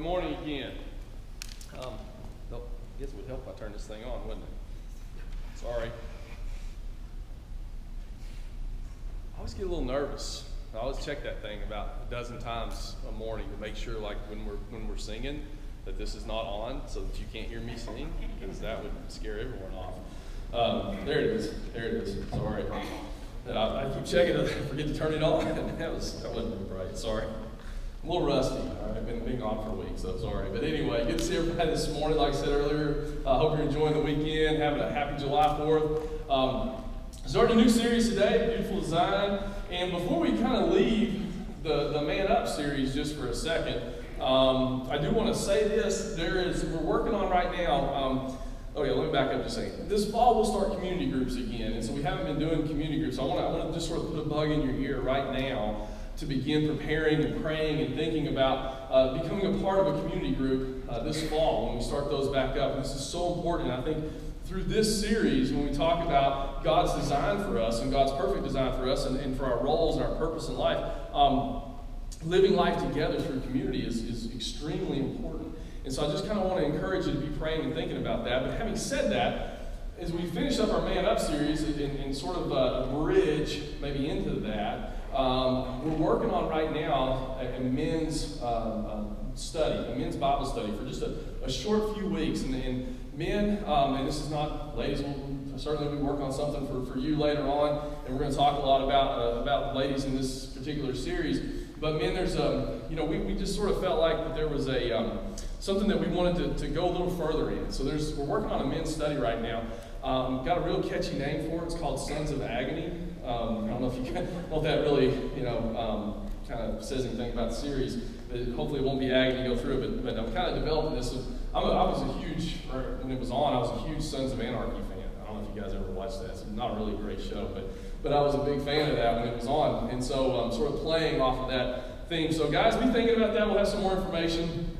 good morning again. Um, I guess it would help if I turned this thing on, wouldn't it? Sorry. I always get a little nervous. I always check that thing about a dozen times a morning to make sure, like when we're when we're singing, that this is not on, so that you can't hear me sing, because that would scare everyone off. Um, there it is. There it is. Sorry. I, I keep checking it. I forget to turn it on. that was that wasn't right. Sorry. A little rusty. I've been, been gone for a week, so sorry. But anyway, good to see everybody this morning. Like I said earlier, I uh, hope you're enjoying the weekend, having a happy July 4th. Um, starting a new series today, Beautiful Design. And before we kind of leave the, the Man Up series just for a second, um, I do want to say this. There is, we're working on right now. Um, Oh yeah, let me back up just a second. This fall we'll start community groups again, and so we haven't been doing community groups. I want to, I want to just sort of put a bug in your ear right now to begin preparing and praying and thinking about uh, becoming a part of a community group uh, this fall when we start those back up. And this is so important. I think through this series, when we talk about God's design for us and God's perfect design for us and, and for our roles and our purpose in life, um, living life together through community is, is extremely important. And so I just kind of want to encourage you to be praying and thinking about that. But having said that, as we finish up our Man Up series and, and sort of a bridge maybe into that, um, we're working on right now a, a men's uh, study, a men's Bible study for just a, a short few weeks. And, and men, um, and this is not, ladies we'll certainly be working on something for, for you later on, and we're going to talk a lot about, uh, about ladies in this particular series. But men, there's a, you know, we, we just sort of felt like that there was a, um, something that we wanted to, to go a little further in. So there's, we're working on a men's study right now. Um, got a real catchy name for it. It's called Sons of Agony. Um, I don't know if you can, know that really, you know, um, kind of says anything about the series. But hopefully it won't be agony to go through it. But, but I'm kind of developing this. I'm a, I was a huge, when it was on, I was a huge Sons of Anarchy fan. I don't know if you guys ever watched that. It's not a really great show, but but I was a big fan of that when it was on. And so I'm um, sort of playing off of that theme. So guys, be thinking about that. We'll have some more information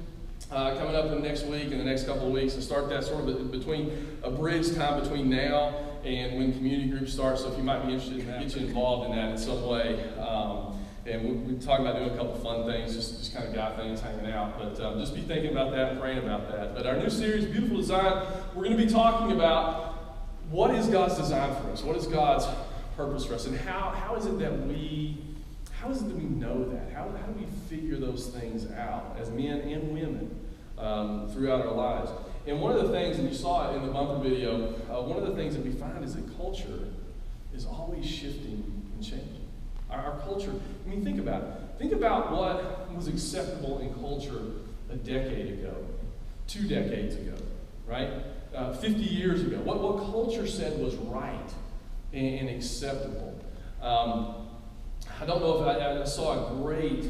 uh, coming up in the next week and the next couple of weeks and start that sort of between a bridge time between now and when community groups start. So if you might be interested get you involved in that in some way. Um, and we, we talk about doing a couple fun things, just, just kind of guy things, hanging out. But um, just be thinking about that praying about that. But our new series, Beautiful Design, we're going to be talking about what is God's design for us? What is God's purpose for us? And how, how is it that we how is it that we know that? How, how do we figure those things out as men and women um, throughout our lives? And one of the things, and you saw it in the bumper video, uh, one of the things that we find is that culture is always shifting and changing. Our, our culture, I mean, think about it. Think about what was acceptable in culture a decade ago, two decades ago, right? Uh, 50 years ago. What, what culture said was right and, and acceptable. Um, I don't know if I, I, saw a great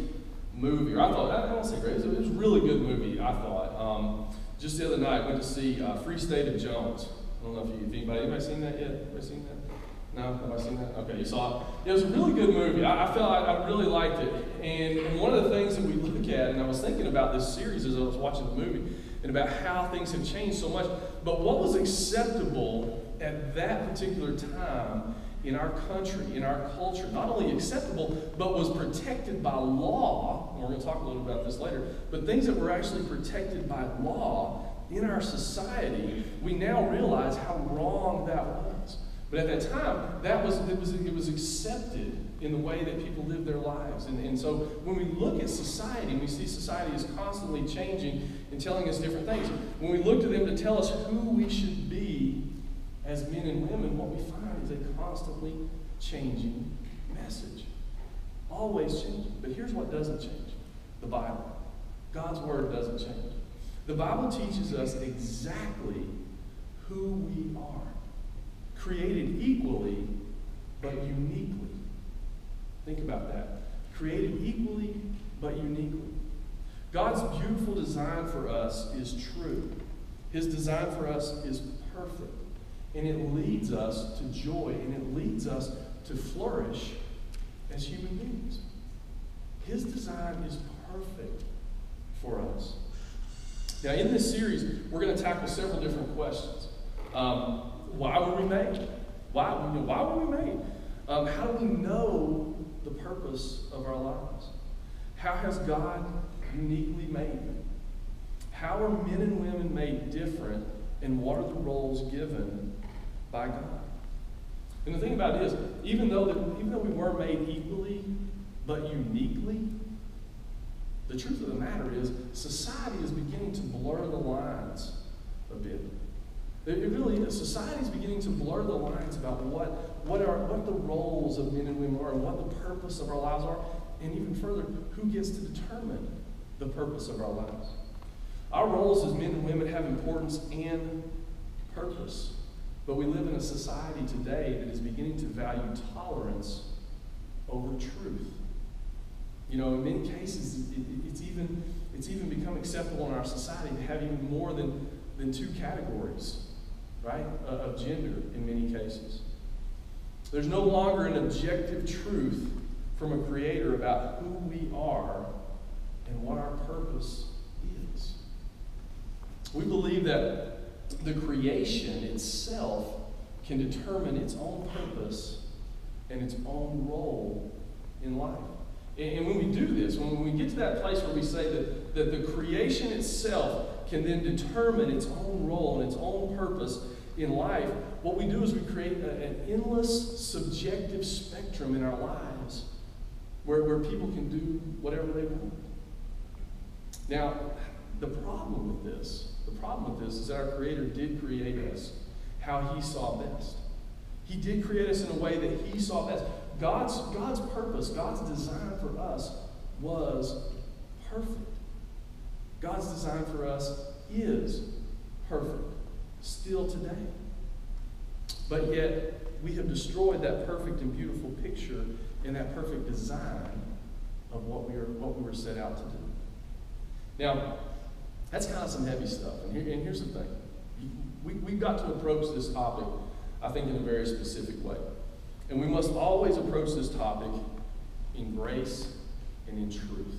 movie, or I thought, I don't say great, it was, a really good movie, I thought. Um, just the other night, went to see uh, Free State of Jones. I don't know if, you, if anybody, anybody seen that yet? Anybody seen that? No? Have I seen that? Okay, you saw it. It was a really good movie. I, I felt I, really liked it. And, and one of the things that we look at, and I was thinking about this series as I was watching the movie, and about how things have changed so much. But what was acceptable at that particular time in our country, in our culture, not only acceptable, but was protected by law, and we're going to talk a little bit about this later, but things that were actually protected by law in our society, we now realize how wrong that was. But at that time, that was it was it was accepted in the way that people live their lives. And, and so when we look at society we see society is constantly changing and telling us different things, when we look to them to tell us who we should be as men and women, what we find a constantly changing message. Always changing. But here's what doesn't change the Bible. God's Word doesn't change. The Bible teaches us exactly who we are, created equally but uniquely. Think about that. Created equally but uniquely. God's beautiful design for us is true. His design for us is perfect. And it leads us to joy and it leads us to flourish as human beings. His design is perfect for us. Now, in this series, we're going to tackle several different questions. Um, why were we made? Why, why were we made? Um, how do we know the purpose of our lives? How has God uniquely made me? How are men and women made different, and what are the roles given by God? And the thing about it is, even though, that, even though we were made equally, but uniquely, the truth of the matter is, society is beginning to blur the lines a bit. It really is. Society is beginning to blur the lines about what, what, are, what the roles of men and women are and what the purpose of our lives are, and even further, who gets to determine the purpose of our lives. Our roles as men and women have importance and purpose, but we live in a society today that is beginning to value tolerance over truth. You know, in many cases, it, it's, even, it's even become acceptable in our society to have even more than, than two categories right, uh, of gender in many cases. There's no longer an objective truth from a creator about who we are and what our purpose is. We believe that the creation itself can determine its own purpose and its own role in life. And, when we do this, when we get to that place where we say that, that the creation itself can then determine its own role and its own purpose in life, what we do is we create a, an endless subjective spectrum in our lives where, where people can do whatever they want. Now, the problem with this, the problem with this is that our Creator did create us how He saw best. He did create us in a way that He saw best. God's, God's purpose, God's design for us was perfect. God's design for us is perfect still today. But yet, we have destroyed that perfect and beautiful picture and that perfect design of what we, are, what we were set out to do. Now, that's kind of some heavy stuff. And, here, and here's the thing we, we've got to approach this topic, I think, in a very specific way. And we must always approach this topic in grace and in truth.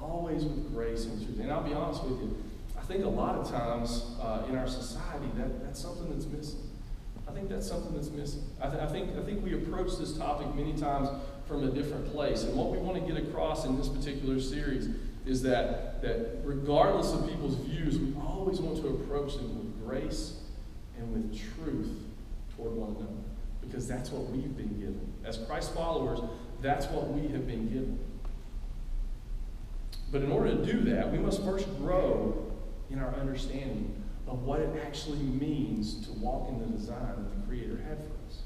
Always with grace and truth. And I'll be honest with you, I think a lot of times uh, in our society that, that's something that's missing. I think that's something that's missing. I, th- I, think, I think we approach this topic many times from a different place. And what we want to get across in this particular series is that, that regardless of people's views, we always want to approach them with grace and with truth toward one another. Because that's what we've been given. As Christ followers, that's what we have been given. But in order to do that, we must first grow in our understanding of what it actually means to walk in the design that the Creator had for us.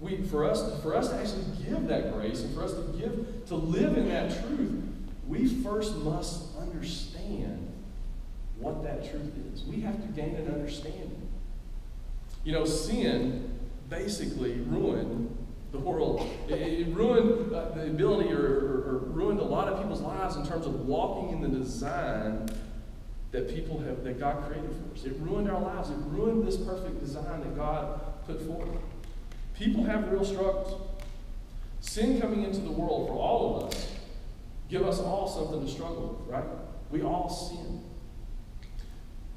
We, for, us for us to actually give that grace and for us to give, to live in that truth, we first must understand what that truth is. We have to gain an understanding. You know, sin basically ruined the world. It, it ruined uh, the ability or, or, or ruined a lot of people's lives in terms of walking in the design that people have, that God created for us. It ruined our lives. It ruined this perfect design that God put forth. People have real struggles. Sin coming into the world for all of us give us all something to struggle with, right? We all sin.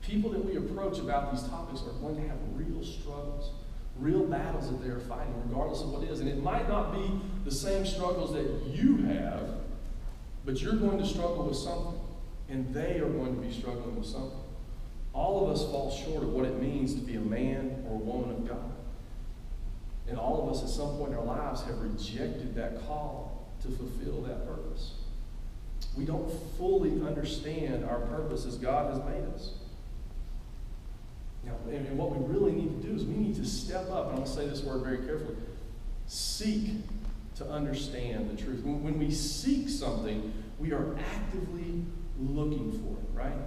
People that we approach about these topics are going to have real struggles, real battles that they are fighting, regardless of what it is. And it might not be the same struggles that you have, but you're going to struggle with something and they are going to be struggling with something. All of us fall short of what it means to be a man or a woman of God. And all of us at some point in our lives have rejected that call to fulfill that purpose. We don't fully understand our purpose as God has made us. Now, and what we really need to do is we need to step up, and I'm going to say this word very carefully seek to understand the truth. When we seek something, we are actively looking for it, right?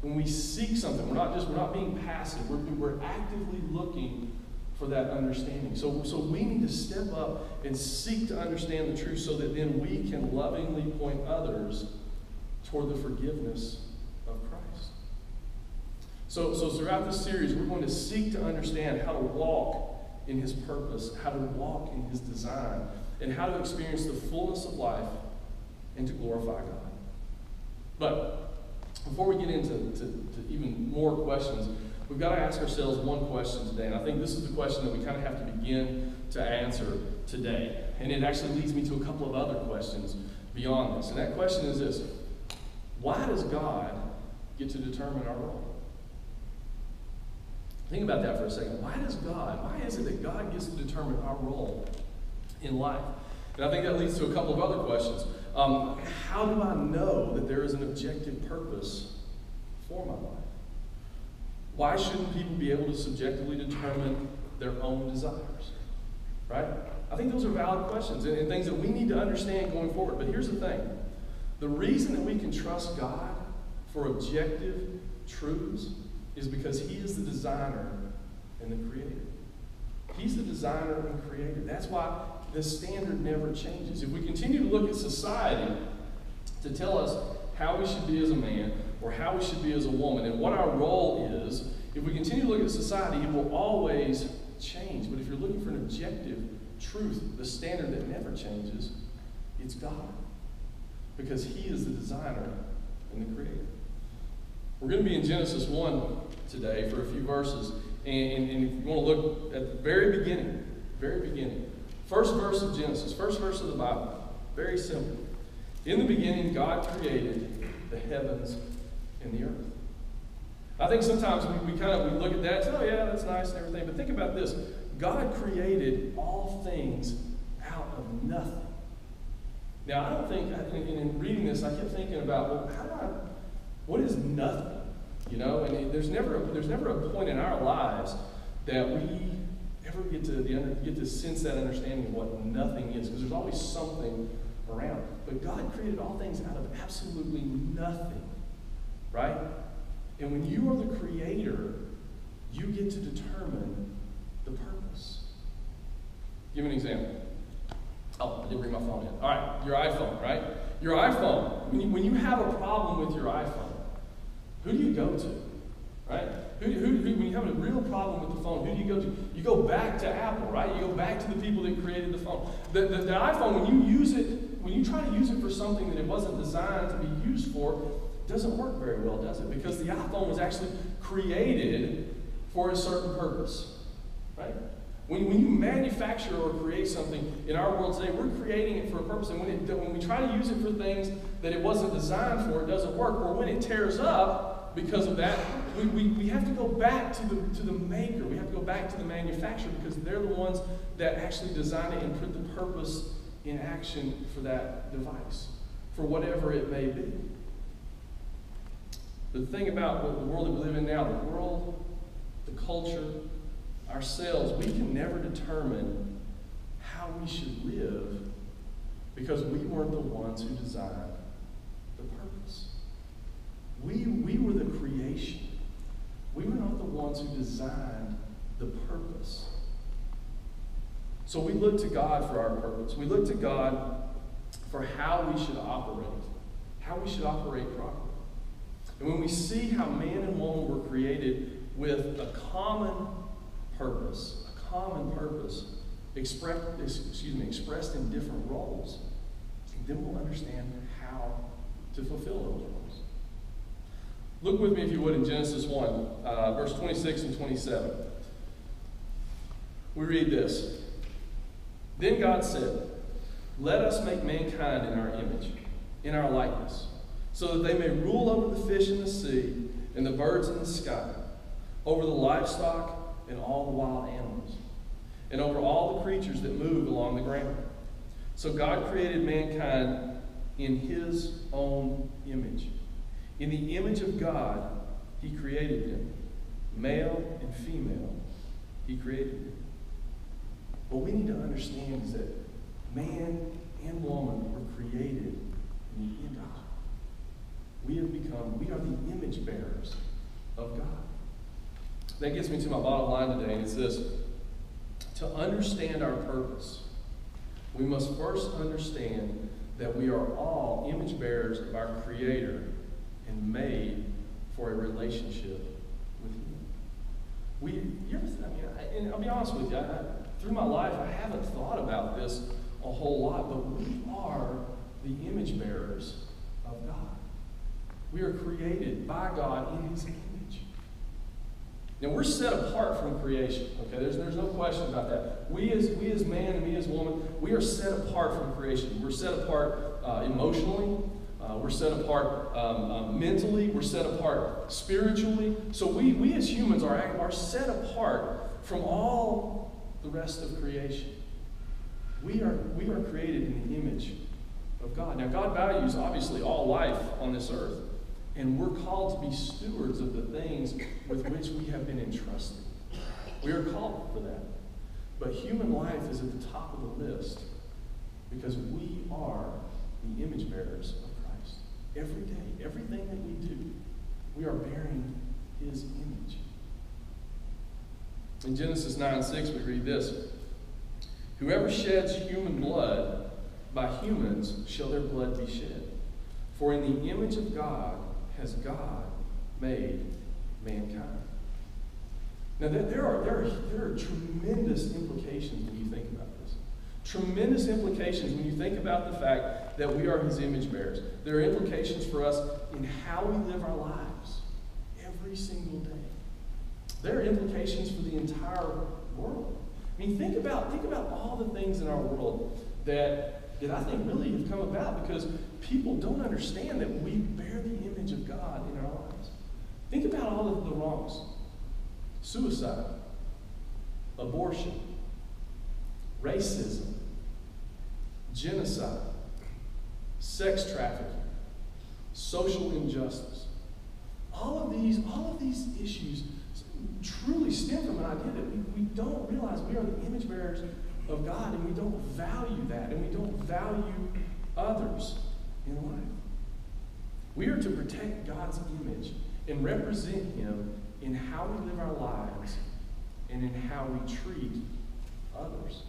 When we seek something, we're not just we're not being passive. We're, we're actively looking for that understanding. So, so we need to step up and seek to understand the truth so that then we can lovingly point others toward the forgiveness of Christ. So, so throughout this series, we're going to seek to understand how to walk in his purpose, how to walk in his design, and how to experience the fullness of life and to glorify God. But before we get into to, to even more questions, we've got to ask ourselves one question today. And I think this is the question that we kind of have to begin to answer today. And it actually leads me to a couple of other questions beyond this. And that question is this Why does God get to determine our role. Think about that for a second. Why does God, why is it that God gets to determine our role in life? And I think that leads to a couple of other questions. Um, how do I know that there is an objective purpose for my life? Why shouldn't people be able to subjectively determine their own desires? Right? I think those are valid questions and, and things that we need to understand going forward. But here's the thing the reason that we can trust God for objective truths is because He is the designer and the creator. He's the designer and creator. That's why the standard never changes. If we continue to look at society to tell us how we should be as a man or how we should be as a woman and what our role is, if we continue to look at society, it will always change. But if you're looking for an objective truth, the standard that never changes, it's God. Because He is the designer and the creator. We're going to be in Genesis 1 today for a few verses. And, and, if you want to look at the very beginning, very beginning, first verse of Genesis, first verse of the Bible, very simple. In the beginning, God created the heavens and the earth. I think sometimes we, we kind of we look at that and say, oh yeah, that's nice and everything. But think about this. God created all things out of nothing. Now, I don't think, in, in reading this, I kept thinking about, well, how do I, what is nothing? You know, and there's never, a, there's never a point in our lives that we ever get to, the, under, get to sense that understanding of what nothing is, because there's always something around. But God created all things out of absolutely nothing, right? And when you are the creator, you get to determine the purpose. Give an example. Oh, I didn't bring my phone in. All right, your iPhone, right? Your iPhone. When you, when you have a problem with your iPhone, who do you go to? Right? Who, who, who, when you have a real problem with the phone, who do you go to? You go back to Apple, right? You go back to the people that created the phone. The, the, the iPhone, when you use it, when you try to use it for something that it wasn't designed to be used for, doesn't work very well, does it? Because the iPhone was actually created for a certain purpose. Right? When, when you manufacture or create something in our world today, we're creating it for a purpose. And when, it, when we try to use it for things that it wasn't designed for, it doesn't work. Or when it tears up because of that, we, we, we have to go back to the, to the maker. We have to go back to the manufacturer because they're the ones that actually design it and put the purpose in action for that device, for whatever it may be. The thing about what the world that we live in now, the world, the culture, ourselves, we can never determine how we should live because we weren't the ones who designed the purpose. We, we were the creation. We were not the ones who designed the purpose. So we look to God for our purpose. We look to God for how we should operate, how we should operate properly. And when we see how man and woman were created with a common purpose, a common purpose, expressed, excuse me, expressed in different roles, then we'll understand how to fulfill those roles. Look with me, if you would, in Genesis 1, uh, verse 26 and 27. We read this. Then God said, Let us make mankind in our image, in our likeness, so that they may rule over the fish in the sea and the birds in the sky, over the livestock and all the wild animals, and over all the creatures that move along the ground. So God created mankind in his own image. In the image of God, he created them. Male and female, he created them. What we need to understand is that man and woman were created in the image. We have become, we are the image bearers of God that gets me to my bottom line today, and it's this. To understand our purpose, we must first understand that we are all image bearers of our Creator and made for a relationship with Him. We, you ever, I mean, I, and I'll be honest with you, I, through my life, I haven't thought about this a whole lot, but we are the image bearers of God. We are created by God in His image. Now we're set apart from creation. Okay, there's, there's no question about that. We as we as man and we as woman, we are set apart from creation. We're set apart uh, emotionally. Uh, Uh, we're set apart um, um, mentally. We're set apart spiritually. So we, we as humans are, are set apart from all the rest of creation. We are, we are created in the image of God. Now, God values, obviously, all life on this earth. And we're called to be stewards of the things with which we have been entrusted. We are called for that. But human life is at the top of the list because we are the image bearers of Christ. Every day, everything that we do, we are bearing his image. In Genesis 9 6, we read this Whoever sheds human blood, by humans shall their blood be shed. For in the image of God has God made mankind. Now, there are, there, are, there are tremendous implications when you think about this. Tremendous implications when you think about the fact that we are his image bearers. There are implications for us in how we live our lives every single day. There are implications for the entire world. I mean, think about, think about all the things in our world that, that I think really have come about because people don't understand that we bear the image of God in our lives. Think about all of the wrongs suicide, abortion, racism, genocide, sex trafficking, social injustice. All of these, all of these issues truly stem from an idea that we, we don't realize we are the image bearers of God and we don't value that and we don't value others in life. We are to protect God's image and represent Him in how we live our lives and in how we treat others.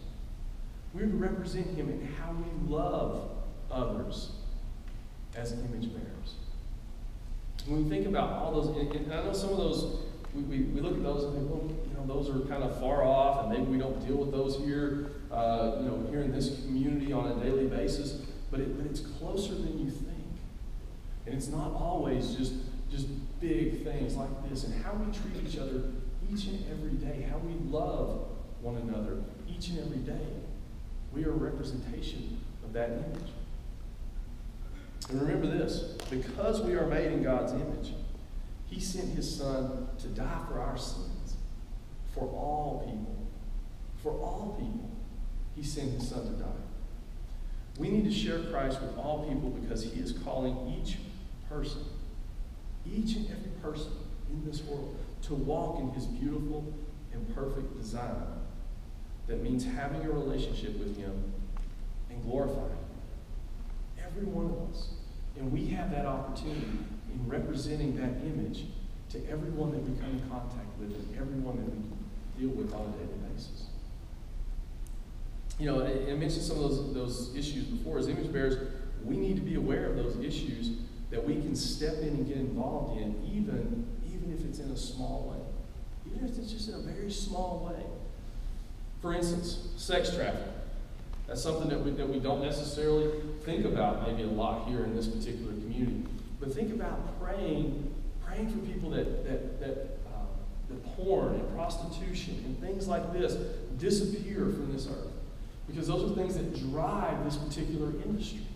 We represent Him in how we love others as image bearers. When we think about all those, and I know some of those, we, we, we look at those and think, well, you know, those are kind of far off, and maybe we don't deal with those here, uh, you know, here in this community on a daily basis, but, it, but it's closer than you think. And it's not always just just big things like this and how we treat each other each and every day, how we love one another each and every day. We are a representation of that image. And remember this because we are made in God's image, He sent His Son to die for our sins, for all people. For all people, He sent His Son to die. We need to share Christ with all people because He is calling each person each and every person in this world to walk in his beautiful and perfect design that means having a relationship with him and glorifying him. Every one of us. And we have that opportunity in representing that image to everyone that we come in contact with and everyone that we deal with on a daily basis. You know, I, mentioned some of those, those issues before. As image bearers, we need to be aware of those issues that we can step in and get involved in, even, even if it's in a small way. Even if it's just in a very small way. For instance, sex trafficking. That's something that we, that we don't necessarily think about maybe a lot here in this particular community. But think about praying, praying for people that, that, that uh, the porn and prostitution and things like this disappear from this earth. Because those are things that drive this particular industry.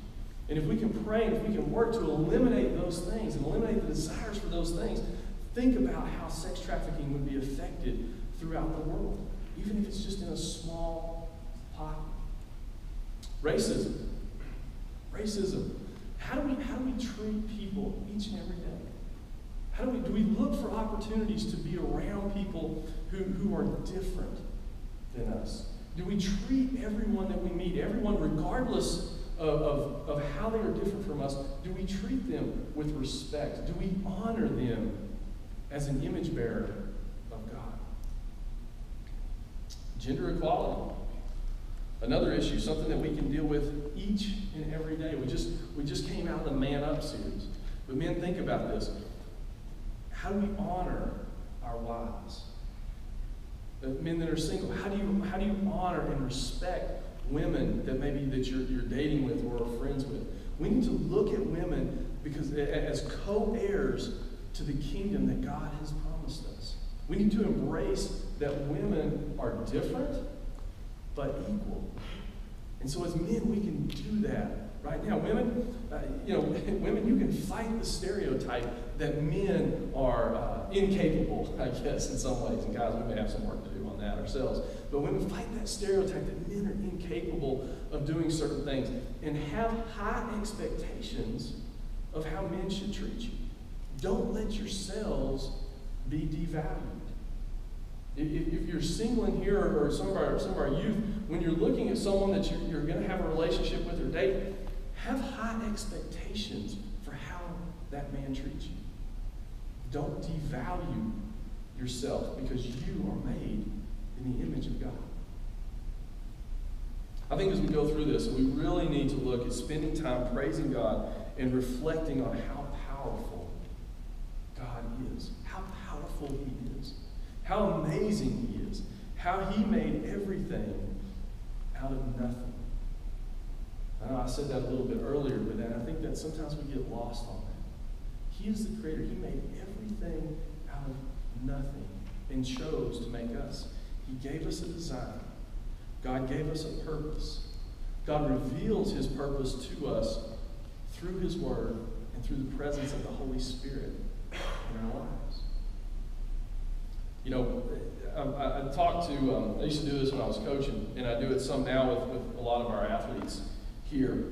And if we can pray if we can work to eliminate those things and eliminate the desires for those things, think about how sex trafficking would be affected throughout the world, even if it's just in a small pocket. Racism. Racism. How do we how do we treat people each and every day? How do we do we look for opportunities to be around people who, who are different than us? Do we treat everyone that we meet, everyone regardless of, of, of how they are different from us, do we treat them with respect? Do we honor them as an image bearer of God? Gender equality. Another issue, something that we can deal with each and every day. We just, we just came out of the Man Up series. But men, think about this. How do we honor our wives? The men that are single, how do you, how do you honor and respect women that maybe that you're, you're dating with or are friends with. We need to look at women because as co-heirs to the kingdom that God has promised us. We need to embrace that women are different but equal. And so as men, we can do that right now. Women, uh, you know, women, you can fight the stereotype that men are uh, incapable, I guess, in some ways. And guys, we may have some work to do on that ourselves. But women fight that stereotype that men are incapable of doing certain things and have high expectations of how men should treat you. Don't let yourselves be devalued. If, if you're single in here, or some of our some of our youth, when you're looking at someone that you're, you're going to have a relationship with or date, have high expectations for how that man treats you. Don't devalue yourself because you are made in the image of God. I think as we go through this, we really need to look at spending time praising God and reflecting on how powerful God is, how powerful He is, how amazing He is, how He made everything out of nothing. I know I said that a little bit earlier, but then I think that sometimes we get lost on that. He is the creator. He made everything out of nothing and chose to make us. He gave us a design. God gave us a purpose. God reveals his purpose to us through his word and through the presence of the Holy Spirit in our lives. You know, I, I talked to, um, I used to do this when I was coaching, and I do it some now with, with a lot of our athletes here.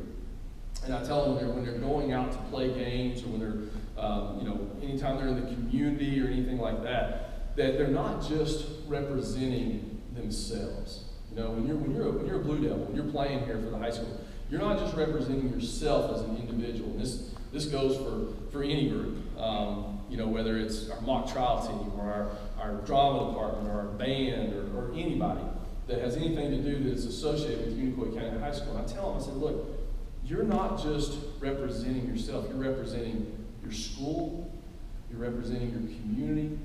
And I tell them when they're, when they're going out to play games or when they're, um, you know, anytime they're in the community or anything like that, that they're not just representing themselves. You know, when you're, when you're, a, when you're a Blue Devil, when you're playing here for the high school, you're not just representing yourself as an individual. And this, this goes for, for any group. Um, you know, whether it's our mock trial team or our, our drama department or our band or, or anybody that has anything to do that's associated with Unicoi County High School. And I tell them, I said, look, you're not just representing yourself, you're representing your school, you're representing your community,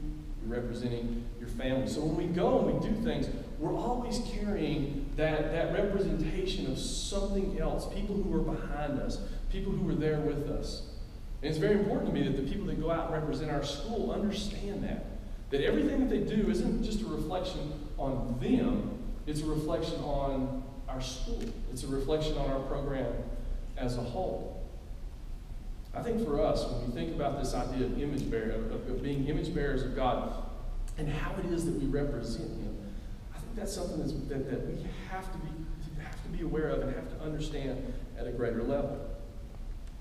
you're representing your family. So when we go and we do things, we're always carrying that, that representation of something else, people who are behind us, people who are there with us. And it's very important to me that the people that go out and represent our school understand that. That everything that they do isn't just a reflection on them, it's a reflection on our school. It's a reflection on our program as a whole. I think for us, when we think about this idea of image bearer, of, of being image bearers of God, and how it is that we represent Him, I think that's something that's, that, that we have to be have to be aware of and have to understand at a greater level.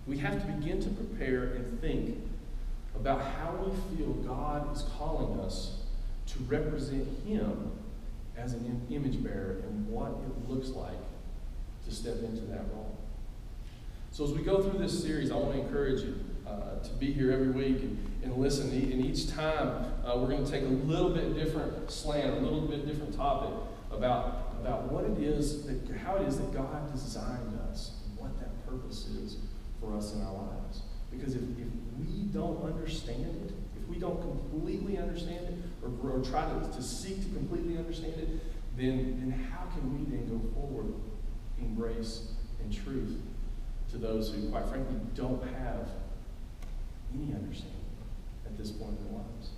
We have to begin to prepare and think about how we feel God is calling us to represent Him as an image bearer and what it looks like to step into that role. So, as we go through this series, I want to encourage you uh, to be here every week and, and listen. And each time, uh, we're going to take a little bit different slant, a little bit different topic about, about what it is, that, how it is that God designed us and what that purpose is for us in our lives. Because if, if we don't understand it, if we don't completely understand it, or, or try to, to seek to completely understand it, then, then how can we then go forward in grace and truth to those who, quite frankly, don't have any understanding at this point in their lives?